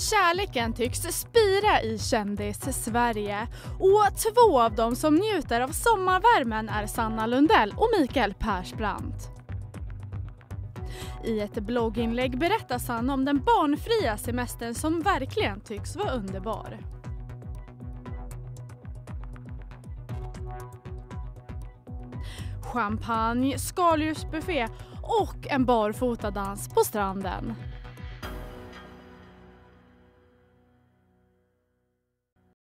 Kärleken tycks spira i kändis-Sverige och två av dem som njuter av sommarvärmen är Sanna Lundell och Mikael Persbrandt. I ett blogginlägg berättar Sanna om den barnfria semestern som verkligen tycks vara underbar. Champagne, skaldjursbuffé och en barfotadans på stranden.